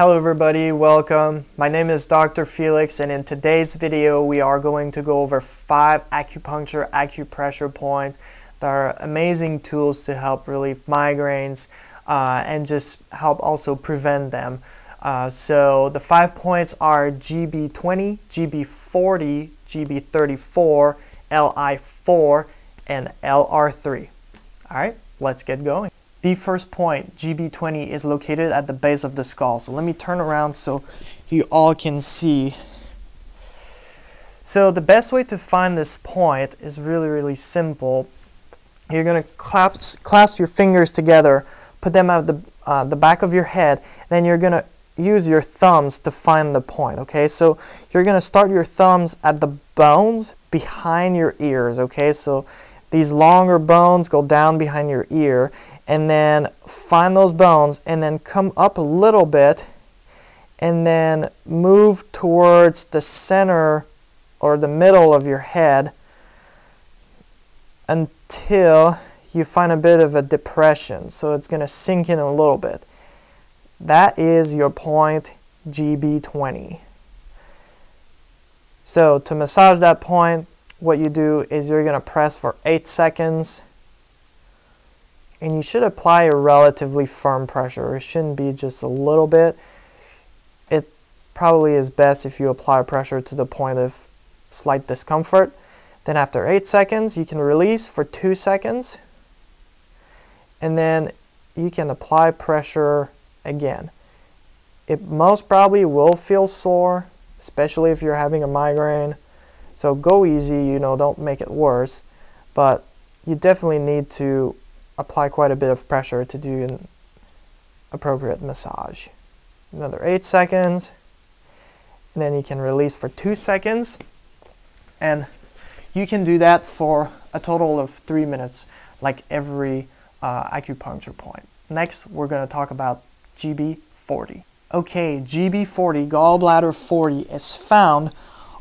Hello everybody, welcome. My name is Dr. Felix and in today's video we are going to go over five acupuncture acupressure points that are amazing tools to help relieve migraines uh, and just help also prevent them. Uh, so the five points are GB20, GB40, GB34, LI4, and LR3. Alright, let's get going. The first point, GB20, is located at the base of the skull. So let me turn around so you all can see. So the best way to find this point is really, really simple. You're going to clasp, clasp your fingers together, put them at the, uh, the back of your head, then you're going to use your thumbs to find the point, okay? So you're going to start your thumbs at the bones behind your ears, okay? So these longer bones go down behind your ear and then find those bones and then come up a little bit and then move towards the center or the middle of your head until you find a bit of a depression. So it's going to sink in a little bit. That is your point GB20. So to massage that point, what you do is you're going to press for 8 seconds and you should apply a relatively firm pressure. It shouldn't be just a little bit. It probably is best if you apply pressure to the point of slight discomfort. Then after 8 seconds, you can release for 2 seconds. And then you can apply pressure again. It most probably will feel sore, especially if you're having a migraine. So go easy, you know, don't make it worse. But you definitely need to apply quite a bit of pressure to do an appropriate massage. Another 8 seconds. And then you can release for 2 seconds. And you can do that for a total of 3 minutes, like every uh, acupuncture point. Next, we're going to talk about GB40. Okay, GB40, gallbladder 40, is found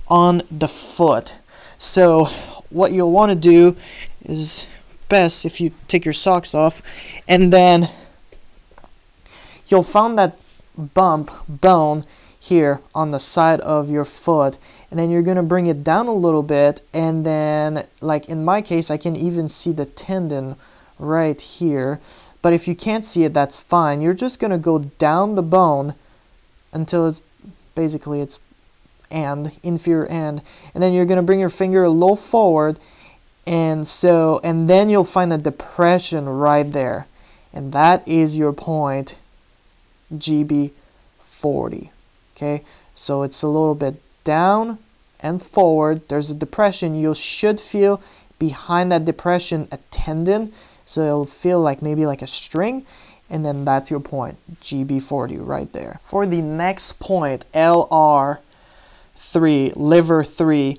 on the foot. So what you'll want to do is best if you take your socks off. And then you'll find that bump bone here on the side of your foot. And then you're going to bring it down a little bit. And then like in my case I can even see the tendon right here. But if you can't see it that's fine. You're just going to go down the bone until it's basically it's and inferior end. And then you're going to bring your finger a little forward and so and then you'll find a depression right there. And that is your point GB40 okay? So it's a little bit down and forward. There's a depression. You should feel behind that depression a tendon so it'll feel like maybe like a string. And then that's your point GB40 right there. For the next point LR 3, liver 3,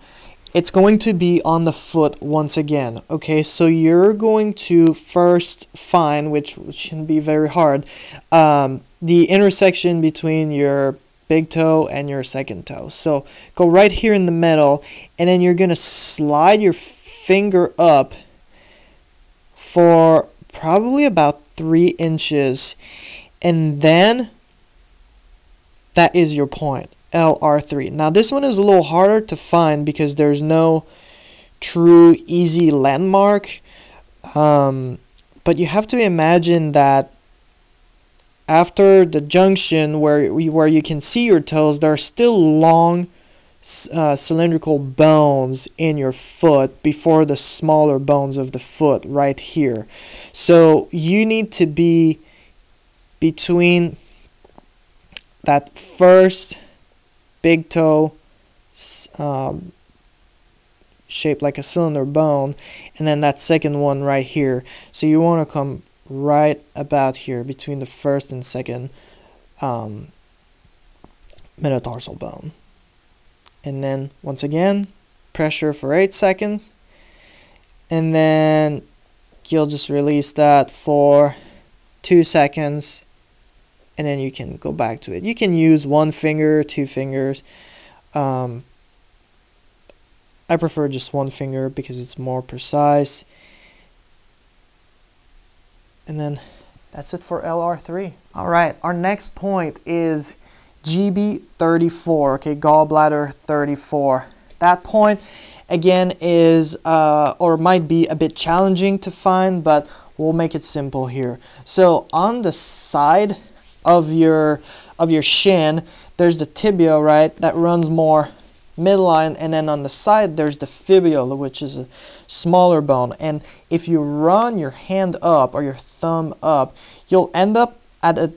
it's going to be on the foot once again. Okay, so you're going to first find, which, shouldn't be very hard, um, the intersection between your big toe and your second toe. So go right here in the middle, and then you're going to slide your finger up for probably about three inches, and then that is your point. LR3. Now this one is a little harder to find because there's no true easy landmark. Um, but you have to imagine that after the junction where where you can see your toes, there are still long uh, cylindrical bones in your foot before the smaller bones of the foot right here. So you need to be between that first big toe um, shaped like a cylinder bone and then that second one right here. So you want to come right about here between the first and second um, metatarsal bone. And then once again pressure for 8 seconds. And then you'll just release that for 2 seconds and then you can go back to it. You can use one finger, two fingers. Um, I prefer just one finger because it's more precise. And then That's it for LR3. All right, our next point is GB34, okay, gallbladder 34. That point, again, is uh, or might be a bit challenging to find, but we'll make it simple here. So on the side of your of your shin, there's the tibia, right, that runs more midline, and then on the side there's the fibula, which is a smaller bone. And if you run your hand up or your thumb up, you'll end up at a,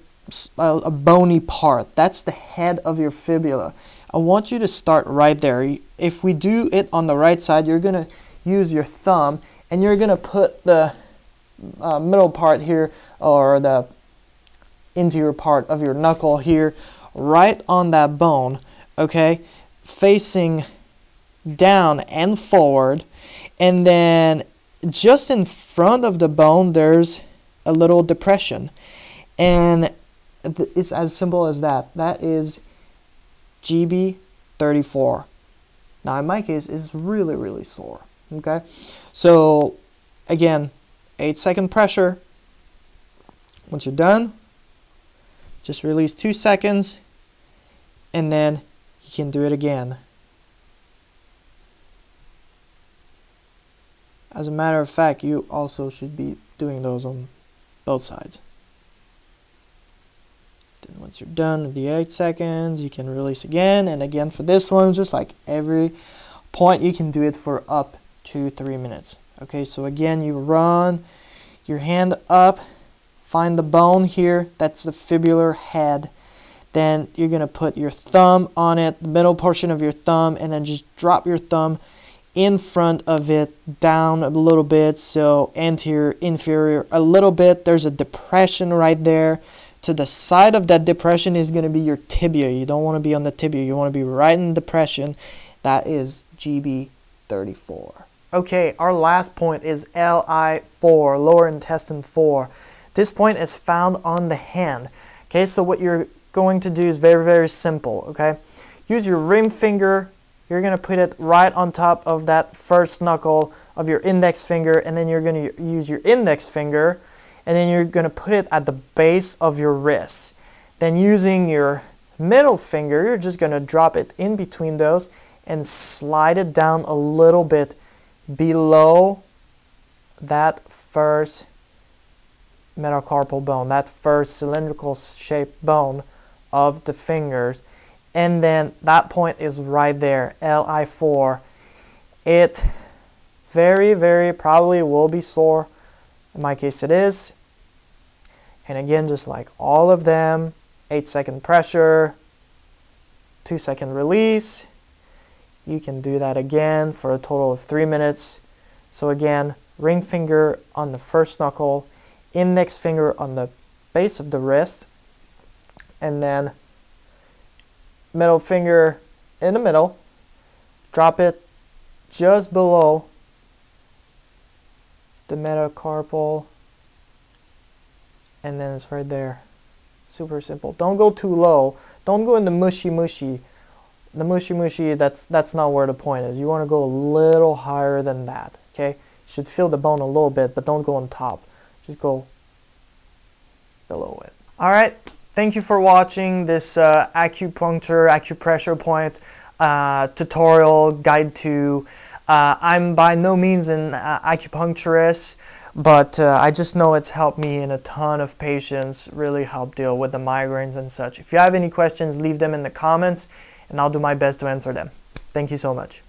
a, bony part. That's the head of your fibula. I want you to start right there. If we do it on the right side, you're going to use your thumb and you're going to put the uh, middle part here or the interior part of your knuckle here right on that bone, okay, facing down and forward. And then just in front of the bone, there's a little depression. And it's as simple as that. That is GB34. Now, in my case, it's really, really sore. Okay, so again, eight second pressure. Once you're done, just release two seconds, and then you can do it again. As a matter of fact, you also should be doing those on both sides. Then once you're done with the 8 seconds, you can release again. And again for this one, just like every point, you can do it for up to 3 minutes. Okay, so again, you run your hand up, find the bone here, that's the fibular head. Then you're going to put your thumb on it, the middle portion of your thumb, and then just drop your thumb in front of it down a little bit so anterior inferior a little bit. There's a depression right there. To the side of that depression is going to be your tibia. You don't want to be on the tibia. You want to be right in depression. That is GB34 okay our last point is LI4 lower intestine 4 this point is found on the hand. Okay so what you're going to do is very very simple okay? Use your ring finger. You're going to put it right on top of that first knuckle of your index finger and then you're going to use your index finger and then you're going to put it at the base of your wrist. Then using your middle finger, you're just going to drop it in between those and slide it down a little bit below that first metacarpal bone, that first cylindrical shaped bone of the fingers and then that point is right there, LI4. It very, very probably will be sore. In my case, it is. And again, just like all of them, 8 second pressure, 2 second release. You can do that again for a total of 3 minutes. So again, ring finger on the first knuckle, index finger on the base of the wrist, and then middle finger in the middle, drop it just below the metacarpal, and then it's right there. Super simple. Don't go too low. Don't go in the mushy mushy. The mushy mushy, that's, that's not where the point is. You want to go a little higher than that, okay? Should feel the bone a little bit, but don't go on top. Just go below it. All right, Thank you for watching this uh, acupuncture, acupressure point uh, tutorial guide to. Uh, I'm by no means an uh, acupuncturist, but uh, I just know it's helped me in a ton of patients, really help deal with the migraines and such. If you have any questions, leave them in the comments, and I'll do my best to answer them. Thank you so much.